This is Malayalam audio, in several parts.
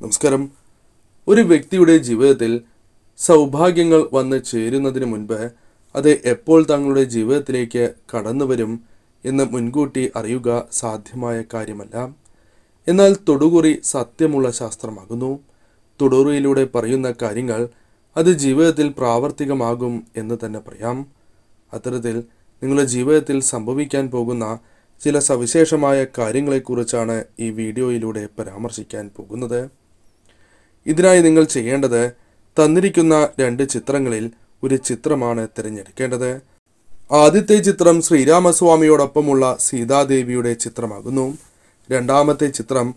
നമസ്കാരം. ഒരു വ്യക്തിയുടെ ജീവിതത്തിൽ സൗഭാഗ്യങ്ങൾ വന്ന് ചേരുന്നതിന് മുൻപ് അത് എപ്പോൾ തങ്ങളുടെ ജീവിതത്തിലേക്ക് കടന്നു വരും എന്ന് മുൻകൂട്ടി അറിയുക സാധ്യമായ കാര്യമല്ല. എന്നാൽ തൊടുകുറി സത്യമുള്ള ശാസ്ത്രമാകുന്നു. തൊടുകുറിയിലൂടെ പറയുന്ന കാര്യങ്ങൾ അത് ജീവിതത്തിൽ പ്രാവർത്തികമാകും എന്ന് തന്നെ പറയാം. അത്തരത്തിൽ നിങ്ങളുടെ ജീവിതത്തിൽ സംഭവിക്കാൻ പോകുന്ന ചില സവിശേഷമായ കാര്യങ്ങളെക്കുറിച്ചാണ് ഈ വീഡിയോയിലൂടെ പരാമർശിക്കാൻ പോകുന്നത്. ഇതിനായി നിങ്ങൾ ചെയ്യേണ്ടത് തന്നിരിക്കുന്ന രണ്ട് ചിത്രങ്ങളിൽ ഒരു ചിത്രമാണ് തിരഞ്ഞെടുക്കേണ്ടത്. ആദ്യത്തെ ചിത്രം ശ്രീരാമസ്വാമിയോടൊപ്പമുള്ള സീതാദേവിയുടെ ചിത്രമാകുന്നു. രണ്ടാമത്തെ ചിത്രം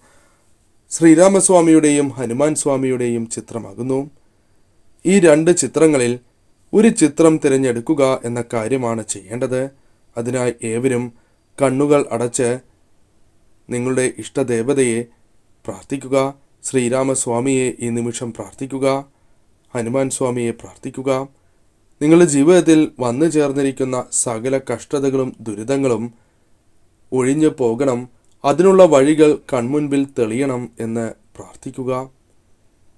ശ്രീരാമസ്വാമിയുടെയും ഹനുമാൻ സ്വാമിയുടെയും ചിത്രമാകുന്നു. ഈ രണ്ട് ചിത്രങ്ങളിൽ ഒരു ചിത്രം തിരഞ്ഞെടുക്കുക എന്ന കാര്യമാണ് ചെയ്യേണ്ടത്. അതിനായി ഏവരും കണ്ണുകൾ അടച്ച് നിങ്ങളുടെ ഇഷ്ടദേവതയെ പ്രാർത്ഥിക്കുക. ശ്രീരാമസ്വാമിയെ ഈ നിമിഷം പ്രാർത്ഥിക്കുക ഹനുമാൻ സ്വാമിയെ പ്രാർത്ഥിക്കുക. നിങ്ങളുടെ ജീവിതത്തിൽ വന്നു ചേർന്നിരിക്കുന്ന സകല കഷ്ടതകളും ദുരിതങ്ങളും ഒഴിഞ്ഞു പോകണം. അതിനുള്ള വഴികൾ കൺമുൻപിൽ തെളിയണം എന്ന് പ്രാർത്ഥിക്കുക.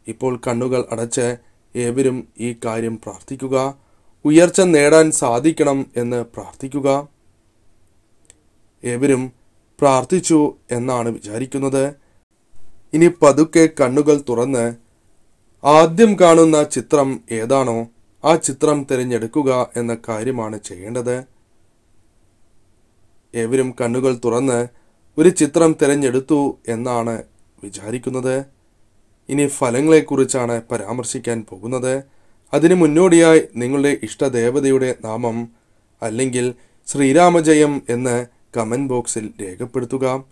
ഇപ്പോൾ കണ്ണുകൾ അടച്ച് ഏവരും ഈ കാര്യം പ്രാർത്ഥിക്കുക. ഉയർച്ച നേടാൻ സാധിക്കണം എന്ന് പ്രാർത്ഥിക്കുക. ഏവരും പ്രാർത്ഥിച്ചു എന്നാണ് വിചാരിക്കുന്നത്. ഇനി പതുക്കെ കണ്ണുകൾ തുറന്ന് ആദ്യം കാണുന്ന ചിത്രം ഏതാണോ ആ ചിത്രം തിരഞ്ഞെടുക്കുക എന്ന കാര്യമാണ് ചെയ്യേണ്ടത്. ഏവരും കണ്ണുകൾ തുറന്ന് ഒരു ചിത്രം തിരഞ്ഞെടുത്തു എന്നാണ് വിചാരിക്കുന്നത്. ഇനി ഫലങ്ങളെക്കുറിച്ചാണ് പരാമർശിക്കാൻ പോകുന്നത്. അതിന് മുന്നോടിയായി നിങ്ങളുടെ ഇഷ്ടദേവതയുടെ നാമം അല്ലെങ്കിൽ ശ്രീരാമജയം എന്ന് കമന്റ് ബോക്സിൽ രേഖപ്പെടുത്തുക.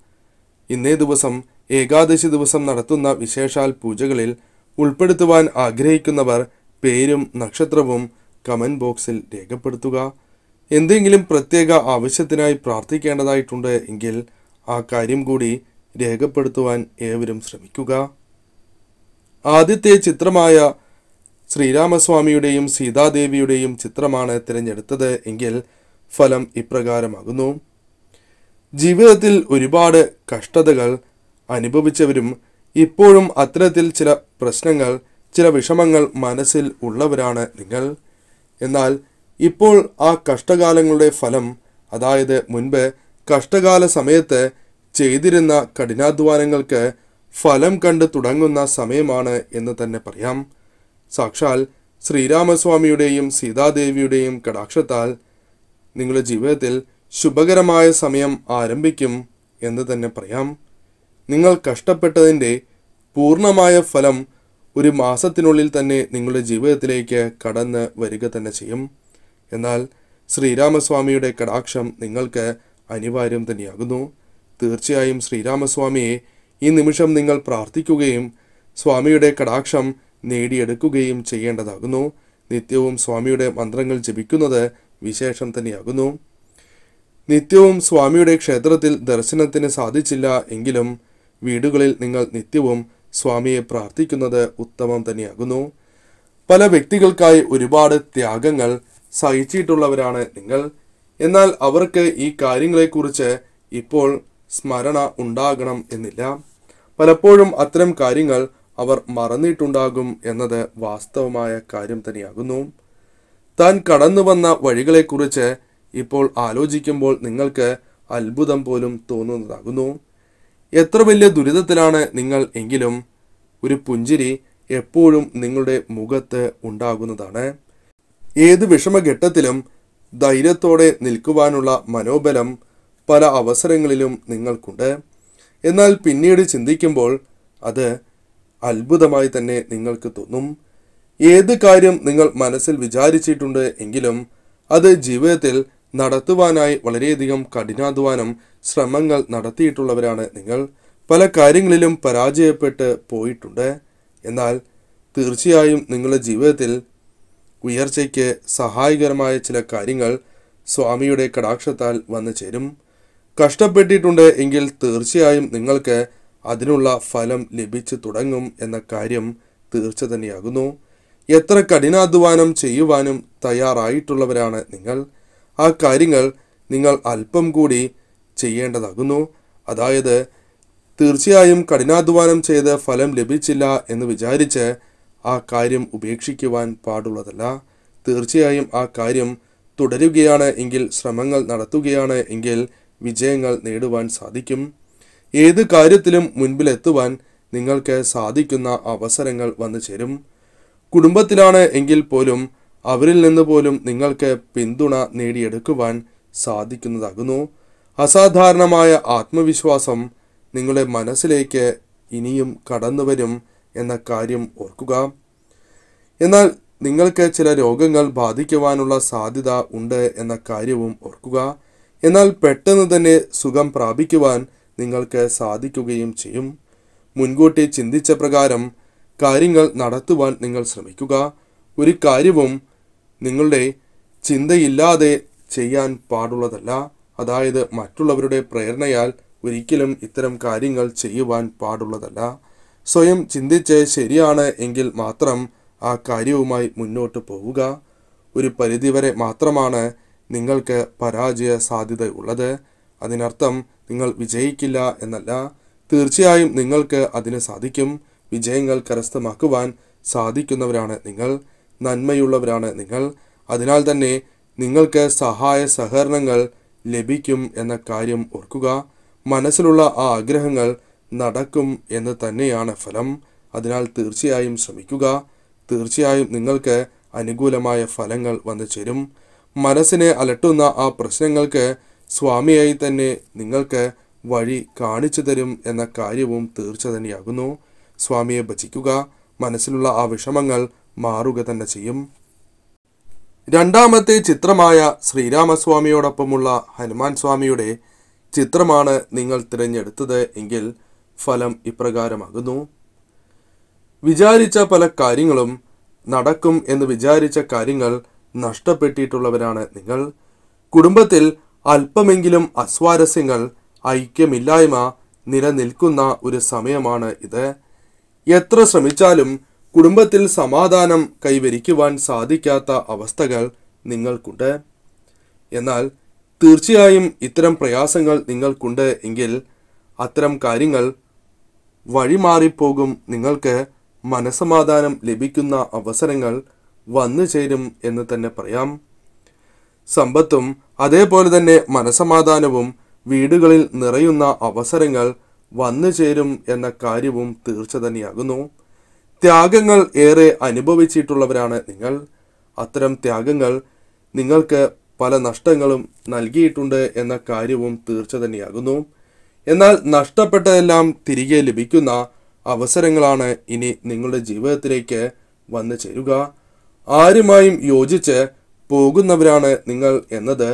ഇന്നേ ദിവസം ഏകാദശി ദിവസം നടത്തുന്ന വിശേഷാൽ പൂജകളിൽ ഉൾപ്പെടുത്തുവാൻ ആഗ്രഹിക്കുന്നവർ പേരും നക്ഷത്രവും കമന്റ് ബോക്സിൽ രേഖപ്പെടുത്തുക. എന്തെങ്കിലും പ്രത്യേക ആവശ്യത്തിനായി പ്രാർത്ഥിക്കേണ്ടതായിട്ടുണ്ട് എങ്കിൽ ആ കാര്യം കൂടി രേഖപ്പെടുത്തുവാൻ ഏവരും ശ്രമിക്കുക. ആദ്യത്തെ ചിത്രമായ ശ്രീരാമസ്വാമിയുടെയും സീതാദേവിയുടെയും ചിത്രമാണ് തിരഞ്ഞെടുത്തത് എങ്കിൽ ഫലം ഇപ്രകാരമാകുന്നു. ജീവിതത്തിൽ ഒരുപാട് കഷ്ടതകൾ അനുഭവിച്ചവരും ഇപ്പോഴും അത്തരത്തിൽ ചില പ്രശ്നങ്ങൾ ചില വിഷമങ്ങൾ മനസ്സിൽ ഉള്ളവരാണ് നിങ്ങൾ. എന്നാൽ ഇപ്പോൾ ആ കഷ്ടകാലങ്ങളുടെ ഫലം അതായത് മുൻപ് കഷ്ടകാല സമയത്ത് ചെയ്തിരുന്ന കഠിനാധ്വാനങ്ങൾക്ക് ഫലം കണ്ട് തുടങ്ങുന്ന സമയമാണ് എന്ന് തന്നെ പറയാം. സാക്ഷാൽ ശ്രീരാമസ്വാമിയുടെയും സീതാദേവിയുടെയും കടാക്ഷത്താൽ നിങ്ങളുടെ ജീവിതത്തിൽ ശുഭകരമായ സമയം ആരംഭിക്കും എന്ന് തന്നെ പറയാം. നിങ്ങൾ കഷ്ടപ്പെട്ടതിന്റെ പൂർണമായ ഫലം ഒരു മാസത്തിനുള്ളിൽ തന്നെ നിങ്ങളുടെ ജീവിതത്തിലേക്ക് കടന്ന് വരിക തന്നെ ചെയ്യും. എന്നാൽ ശ്രീരാമസ്വാമിയുടെ കടാക്ഷം നിങ്ങൾക്ക് അനിവാര്യം തന്നെയാകുന്നു. തീർച്ചയായും ശ്രീരാമസ്വാമിയെ ഈ നിമിഷം നിങ്ങൾ പ്രാർത്ഥിക്കുകയും സ്വാമിയുടെ കടാക്ഷം നേടിയെടുക്കുകയും ചെയ്യേണ്ടതാകുന്നു. നിത്യവും സ്വാമിയുടെ മന്ത്രങ്ങൾ ജപിക്കുന്നത് വിശേഷം തന്നെയാകുന്നു. നിത്യവും സ്വാമിയുടെ ക്ഷേത്രത്തിൽ ദർശനത്തിന് സാധിച്ചില്ല എങ്കിലും വീടുകളിൽ നിങ്ങൾ നിത്യവും സ്വാമിയെ പ്രാർത്ഥിക്കുന്നത് ഉത്തമം തന്നെയാകുന്നു. പല വ്യക്തികൾക്കായി ഒരുപാട് ത്യാഗങ്ങൾ സഹിച്ചിട്ടുള്ളവരാണ് നിങ്ങൾ. എന്നാൽ അവർക്ക് ഈ കാര്യങ്ങളെക്കുറിച്ച് ഇപ്പോൾ സ്മരണ ഉണ്ടാകണം എന്നില്ല. പലപ്പോഴും അത്തരം കാര്യങ്ങൾ അവർ മറന്നിട്ടുണ്ടാകും എന്നത് വാസ്തവമായ കാര്യം തന്നെയാകുന്നു. താൻ കടന്നു വന്ന വഴികളെക്കുറിച്ച് ഇപ്പോൾ ആലോചിക്കുമ്പോൾ നിങ്ങൾക്ക് അത്ഭുതം പോലും തോന്നുന്നതാകുന്നു. എത്ര വലിയ ദുരിതത്തിലാണ് നിങ്ങൾ എങ്കിലും ഒരു പുഞ്ചിരി എപ്പോഴും നിങ്ങളുടെ മുഖത്ത് ഉണ്ടാകുന്നതാണ്. ഏത് വിഷമഘട്ടത്തിലും ധൈര്യത്തോടെ നിൽക്കുവാനുള്ള മനോബലം പല അവസരങ്ങളിലും നിങ്ങൾക്കുണ്ട്. എന്നാൽ പിന്നീട് ചിന്തിക്കുമ്പോൾ അത് അത്ഭുതമായി തന്നെ നിങ്ങൾക്ക് തോന്നും. ഏത് കാര്യം നിങ്ങൾ മനസ്സിൽ വിചാരിച്ചിട്ടുണ്ട് എങ്കിലും അത് ജീവിതത്തിൽ നടത്തുവാനായി വളരെയധികം കഠിനാധ്വാനം ശ്രമങ്ങൾ നടത്തിയിട്ടുള്ളവരാണ് നിങ്ങൾ. പല കാര്യങ്ങളിലും പരാജയപ്പെട്ട് പോയിട്ടുണ്ട്. എന്നാൽ തീർച്ചയായും നിങ്ങളുടെ ജീവിതത്തിൽ ഉയർച്ചയ്ക്ക് സഹായകരമായ ചില കാര്യങ്ങൾ സ്വാമിയുടെ കടാക്ഷത്താൽ വന്നു ചേരും. കഷ്ടപ്പെട്ടിട്ടുണ്ട് എങ്കിൽ തീർച്ചയായും നിങ്ങൾക്ക് അതിനുള്ള ഫലം ലഭിച്ചു തുടങ്ങും എന്ന കാര്യം തീർച്ച തന്നെയാകുന്നു. എത്ര കഠിനാധ്വാനം ചെയ്യുവാനും തയ്യാറായിട്ടുള്ളവരാണ് നിങ്ങൾ. ആ കാര്യങ്ങൾ നിങ്ങൾ അല്പം കൂടി ചെയ്യേണ്ടതാകുന്നു. അതായത് തീർച്ചയായും കഠിനാധ്വാനം ചെയ്ത് ഫലം ലഭിച്ചില്ല എന്ന് വിചാരിച്ച് ആ കാര്യം ഉപേക്ഷിക്കുവാൻ പാടുള്ളതല്ല. തീർച്ചയായും ആ കാര്യം തുടരുകയാണ് എങ്കിൽ ശ്രമങ്ങൾ നടത്തുകയാണ് എങ്കിൽ വിജയങ്ങൾ നേടുവാൻ സാധിക്കും. ഏത് കാര്യത്തിലും മുൻപിലെത്തുവാൻ നിങ്ങൾക്ക് സാധിക്കുന്ന അവസരങ്ങൾ വന്നു ചേരും കുടുംബത്തിലാണ് എങ്കിൽ പോലും അവരിൽ നിന്ന് പോലും നിങ്ങൾക്ക് പിന്തുണ നേടിയെടുക്കുവാൻ സാധിക്കുന്നതാകുന്നു. അസാധാരണമായ ആത്മവിശ്വാസം നിങ്ങളുടെ മനസ്സിലേക്ക് ഇനിയും കടന്നുവരും എന്ന കാര്യം ഓർക്കുക. എന്നാൽ നിങ്ങൾക്ക് ചില രോഗങ്ങൾ ബാധിക്കുവാനുള്ള സാധ്യത ഉണ്ട് എന്ന കാര്യവും ഓർക്കുക. എന്നാൽ പെട്ടെന്ന് തന്നെ സുഖം പ്രാപിക്കുവാൻ നിങ്ങൾക്ക് സാധിക്കുകയും ചെയ്യും. മുൻകൂട്ടി ചിന്തിച്ച പ്രകാരം കാര്യങ്ങൾ നടത്തുവാൻ നിങ്ങൾ ശ്രമിക്കുക. ഒരു കാര്യവും നിങ്ങളുടെ ചിന്തയില്ലാതെ ചെയ്യാൻ പാടുള്ളതല്ല. അതായത് മറ്റുള്ളവരുടെ പ്രേരണയാൽ ഒരിക്കലും ഇത്തരം കാര്യങ്ങൾ ചെയ്യുവാൻ പാടുള്ളതല്ല. സ്വയം ചിന്തിച്ച് ശരിയാണ് എങ്കിൽ മാത്രം ആ കാര്യവുമായി മുന്നോട്ട് പോവുക. ഒരു പരിധിവരെ മാത്രമാണ് നിങ്ങൾക്ക് പരാജയ സാധ്യത ഉള്ളത്. അതിനർത്ഥം നിങ്ങൾ വിജയിക്കില്ല എന്നല്ല. തീർച്ചയായും നിങ്ങൾക്ക് അതിന് സാധിക്കും. വിജയങ്ങൾ കരസ്ഥമാക്കുവാൻ സാധിക്കുന്നവരാണ് നിങ്ങൾ. നന്മയുള്ളവരാണ് നിങ്ങൾ. അതിനാൽ തന്നെ നിങ്ങൾക്ക് സഹായ സഹകരണങ്ങൾ ലഭിക്കും എന്ന കാര്യം ഓർക്കുക. മനസ്സിലുള്ള ആ ആഗ്രഹങ്ങൾ നടക്കും എന്ന് തന്നെയാണ് ഫലം. അതിനാൽ തീർച്ചയായും ശ്രമിക്കുക. തീർച്ചയായും നിങ്ങൾക്ക് അനുകൂലമായ ഫലങ്ങൾ വന്നു ചേരും. മനസ്സിനെ അലട്ടുന്ന ആ പ്രശ്നങ്ങൾക്ക് സ്വാമിയായി തന്നെ നിങ്ങൾക്ക് വഴി കാണിച്ചു തരും എന്ന കാര്യവും തീർച്ച തന്നെയാകുന്നു. സ്വാമിയെ ഭജിക്കുക. മനസ്സിലുള്ള ആ വിഷമങ്ങൾ മാറുക തന്നെ ചെയ്യും. രണ്ടാമത്തെ ചിത്രമായ ശ്രീരാമസ്വാമിയോടൊപ്പമുള്ള ഹനുമാൻ സ്വാമിയുടെ ചിത്രമാണ് നിങ്ങൾ തിരഞ്ഞെടുത്തത് എങ്കിൽ ഫലം ഇപ്രകാരമാകുന്നു. വിചാരിച്ച പല കാര്യങ്ങളും നടക്കും എന്ന് വിചാരിച്ച കാര്യങ്ങൾ നഷ്ടപ്പെട്ടിട്ടുള്ളവരാണ് നിങ്ങൾ. കുടുംബത്തിൽ അല്പമെങ്കിലും അസ്വാരസ്യങ്ങൾ ഐക്യമില്ലായ്മ നിലനിൽക്കുന്ന ഒരു സമയമാണ് ഇത്. എത്ര ശ്രമിച്ചാലും കുടുംബത്തിൽ സമാധാനം കൈവരിക്കുവാൻ സാധിക്കാത്ത അവസ്ഥകൾ നിങ്ങൾക്കുണ്ട്. എന്നാൽ തീർച്ചയായും ഇത്തരം പ്രയാസങ്ങൾ നിങ്ങൾക്കുണ്ട് എങ്കിൽ അത്തരം കാര്യങ്ങൾ വഴിമാറിപ്പോകും. നിങ്ങൾക്ക് മനസമാധാനം ലഭിക്കുന്ന അവസരങ്ങൾ വന്നു ചേരും എന്ന് തന്നെ പറയാം. സമ്പത്തും അതേപോലെ തന്നെ മനസമാധാനവും വീടുകളിൽ നിറയുന്ന അവസരങ്ങൾ വന്നു ചേരും എന്ന കാര്യവും തീർച്ച തന്നെയാകുന്നു ത്യാഗങ്ങൾ ഏറെ അനുഭവിച്ചിട്ടുള്ളവരാണ് നിങ്ങൾ. അത്തരം ത്യാഗങ്ങൾ നിങ്ങൾക്ക് പല നഷ്ടങ്ങളും നൽകിയിട്ടുണ്ട് എന്ന കാര്യവും തീർച്ച തന്നെയാകുന്നു. എന്നാൽ നഷ്ടപ്പെട്ടതെല്ലാം തിരികെ ലഭിക്കുന്ന അവസരങ്ങളാണ് ഇനി നിങ്ങളുടെ ജീവിതത്തിലേക്ക് വന്നു ചേരുക. ആരുമായും യോജിച്ച് പോകുന്നവരാണ് നിങ്ങൾ എന്നത്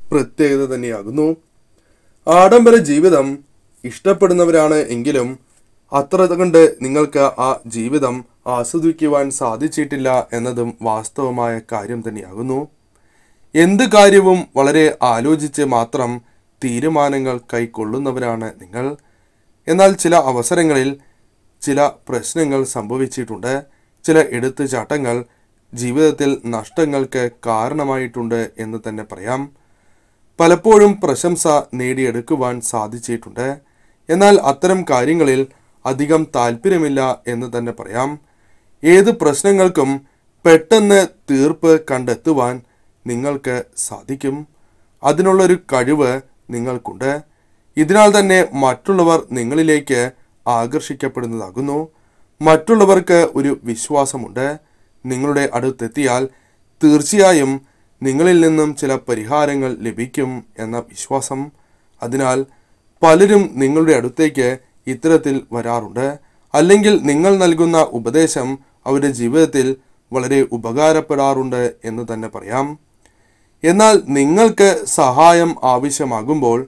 പ്രത്യേകത തന്നെയാകുന്നു. ആഡംബര ജീവിതം ഇഷ്ടപ്പെടുന്നവരാണ് എങ്കിലും അത്ര നിങ്ങൾക്ക് ആ ജീവിതം ആസ്വദിക്കുവാൻ സാധിച്ചിട്ടില്ല എന്നതും വാസ്തവമായ കാര്യം തന്നെയാകുന്നു. എന്ത് കാര്യവും വളരെ ആലോചിച്ച് മാത്രം തീരുമാനങ്ങൾ കൈക്കൊള്ളുന്നവരാണ് നിങ്ങൾ. എന്നാൽ ചില അവസരങ്ങളിൽ ചില പ്രശ്നങ്ങൾ സംഭവിച്ചിട്ടുണ്ട്. ചില എടുത്തുചാട്ടങ്ങൾ ജീവിതത്തിൽ നഷ്ടങ്ങൾക്ക് കാരണമായിട്ടുണ്ട് എന്ന് തന്നെ പറയാം. പലപ്പോഴും പ്രശംസ നേടിയെടുക്കുവാൻ സാധിച്ചിട്ടുണ്ട്. എന്നാൽ അത്തരം കാര്യങ്ങളിൽ അധികം താല്പര്യമില്ല എന്ന് തന്നെ പറയാം. ഏത് പ്രശ്നങ്ങൾക്കും പെട്ടെന്ന് തീർപ്പ് കണ്ടെത്തുവാൻ നിങ്ങൾക്ക് സാധിക്കും. അതിനുള്ളൊരു കഴിവ് നിങ്ങൾക്കുണ്ട്. ഇതിനാൽ തന്നെ മറ്റുള്ളവർ നിങ്ങളിലേക്ക് ആകർഷിക്കപ്പെടുന്നതാകുന്നു. മറ്റുള്ളവർക്ക് ഒരു വിശ്വാസമുണ്ട്. നിങ്ങളുടെ അടുത്തെത്തിയാൽ തീർച്ചയായും നിങ്ങളിൽ നിന്നും ചില പരിഹാരങ്ങൾ ലഭിക്കും എന്ന വിശ്വാസം. അതിനാൽ പലരും നിങ്ങളുടെ അടുത്തേക്ക് ഇത്തരത്തിൽ വരാറുണ്ട്. അല്ലെങ്കിൽ നിങ്ങൾ നൽകുന്ന ഉപദേശം അവരുടെ ജീവിതത്തിൽ വളരെ ഉപകാരപ്പെടാറുണ്ട് എന്ന് തന്നെ പറയാം. എന്നാൽ നിങ്ങൾക്ക് സഹായം ആവശ്യമാകുമ്പോൾ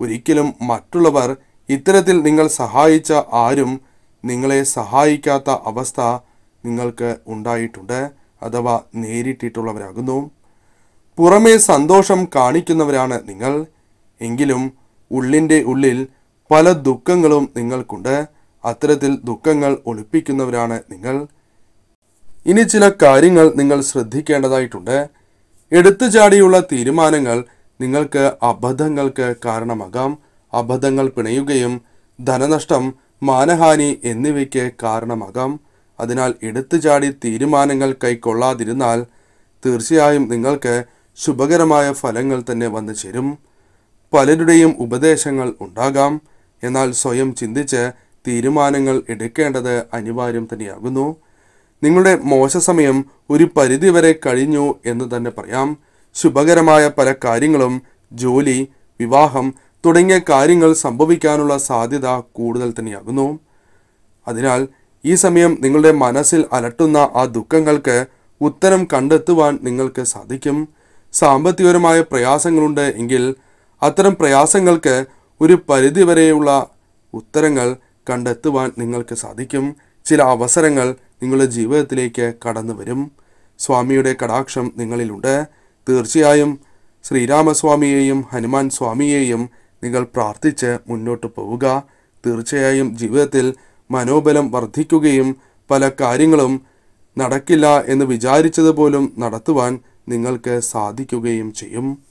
ഒരിക്കലും മറ്റുള്ളവർ ഇത്തരത്തിൽ നിങ്ങൾ സഹായിച്ച ആരും നിങ്ങളെ സഹായിക്കാത്ത അവസ്ഥ നിങ്ങൾക്ക് ഉണ്ടായിട്ടുണ്ട് അഥവാ നേരിട്ടിട്ടുള്ളവരാകുന്നു. പുറമേ സന്തോഷം കാണിക്കുന്നവരാണ് നിങ്ങൾ. എങ്കിലും ഉള്ളിന്റെ ഉള്ളിൽ പല ദുഃഖങ്ങളും നിങ്ങൾക്കുണ്ട്. അത്തരത്തിൽ ദുഃഖങ്ങൾ ഒളിപ്പിക്കുന്നവരാണ് നിങ്ങൾ. ഇനി ചില കാര്യങ്ങൾ നിങ്ങൾ ശ്രദ്ധിക്കേണ്ടതായിട്ടുണ്ട്. എടുത്തു ചാടിയുള്ള തീരുമാനങ്ങൾ നിങ്ങൾക്ക് അബദ്ധങ്ങൾക്ക് കാരണമാകാം. അബദ്ധങ്ങൾ പിണയുകയും ധനനഷ്ടം മാനഹാനി എന്നിവയ്ക്ക് കാരണമാകാം. അതിനാൽ എടുത്തു ചാടി തീരുമാനങ്ങൾ കൈക്കൊള്ളാതിരുന്നാൽ തീർച്ചയായും നിങ്ങൾക്ക് ശുഭകരമായ ഫലങ്ങൾ തന്നെ വന്നു ചേരും. പലരുടെയും ഉപദേശങ്ങൾ ഉണ്ടാകാം. എന്നാൽ സ്വയം ചിന്തിച്ച് തീരുമാനങ്ങൾ എടുക്കേണ്ടത് അനിവാര്യം തന്നെയാകുന്നു. നിങ്ങളുടെ മോശ സമയം ഒരു പരിധിവരെ കഴിഞ്ഞു എന്ന് തന്നെ പറയാം. ശുഭകരമായ പല കാര്യങ്ങളും ജോലി വിവാഹം തുടങ്ങിയ കാര്യങ്ങൾ സംഭവിക്കാനുള്ള സാധ്യത കൂടുതൽ തന്നെയാകുന്നു. അതിനാൽ ഈ സമയം നിങ്ങളുടെ മനസ്സിൽ അലട്ടുന്ന ആ ദുഃഖങ്ങൾക്ക് ഉത്തരം കണ്ടെത്തുവാൻ നിങ്ങൾക്ക് സാധിക്കും. സാമ്പത്തികപരമായ പ്രയാസങ്ങളുണ്ട് എങ്കിൽ അത്തരം പ്രയാസങ്ങൾക്ക് ഒരു പരിധിവരെയുള്ള ഉത്തരങ്ങൾ കണ്ടെത്തുവാൻ നിങ്ങൾക്ക് സാധിക്കും. ചില അവസരങ്ങൾ നിങ്ങളുടെ ജീവിതത്തിലേക്ക് കടന്നു വരും. സ്വാമിയുടെ കടാക്ഷം നിങ്ങളിലുണ്ട്. തീർച്ചയായും ശ്രീരാമസ്വാമിയെയും ഹനുമാൻ സ്വാമിയെയും നിങ്ങൾ പ്രാർത്ഥിച്ച് മുന്നോട്ട് പോവുക. തീർച്ചയായും ജീവിതത്തിൽ മനോബലം വർദ്ധിക്കുകയും പല കാര്യങ്ങളും നടക്കില്ല എന്ന് വിചാരിച്ചത് പോലും നടത്തുവാൻ നിങ്ങൾക്ക് സാധിക്കുകയും ചെയ്യും.